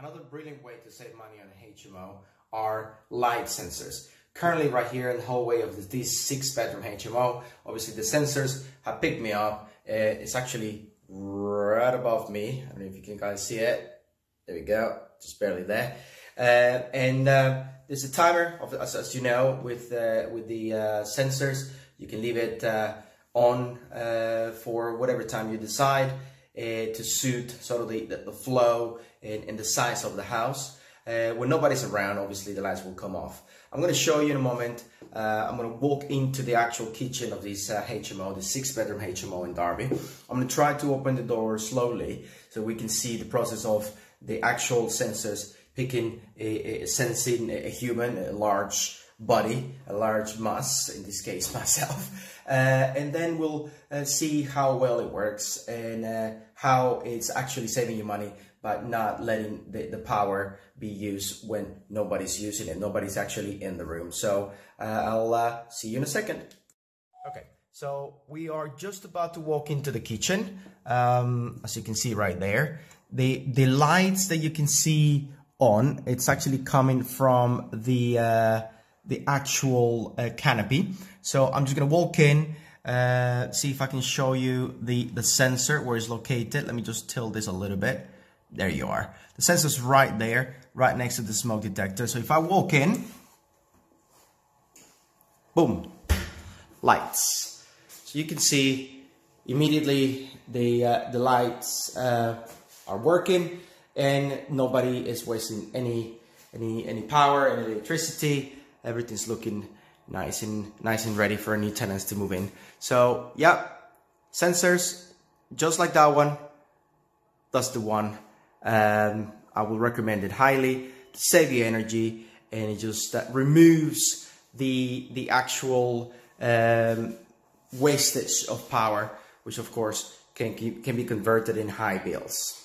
Another brilliant way to save money on a HMO are light sensors. Currently right here in the hallway of this six bedroom HMO, obviously the sensors have picked me up. Uh, it's actually right above me. I don't know if you can guys see it. There we go, just barely there. Uh, and uh, there's a timer, of, as, as you know, with, uh, with the uh, sensors. You can leave it uh, on for whatever time you decide. Uh, to suit sort of the, the flow and, and, the size of the house. Uh, when nobody's around, obviously the lights will come off. I'm going to show you in a moment. Uh, I'm going to walk into the actual kitchen of this HMO, the six bedroom HMO in Derby. I'm going to try to open the door slowly so we can see the process of the actual sensors picking, a, a sensing a human, a large body, a large mass, in this case myself. Uh, and then we'll uh, see how well it works and uh, how it's actually saving you money but not letting the, the power be used when nobody's using it. Nobody's actually in the room. So uh, I'll uh, see you in a second. Okay, so we are just about to walk into the kitchen. Um, as you can see right there, the, the lights that you can see on, it's actually coming from the uh, the actual uh, canopy. So I'm just gonna walk in, uh, see if I can show you the, the sensor where it's located. Let me just tilt this a little bit. There you are. The sensor's right there, right next to the smoke detector. So if I walk in, boom, lights. So you can see immediately the, uh, the lights uh, are working and nobody is wasting any, any, any power, any electricity everything's looking nice and nice and ready for new tenants to move in. So yeah, sensors, just like that one, that's the one. Um, I will recommend it highly save you energy and it just uh, removes the the actual um, wastage of power, which of course can can be converted in high bills.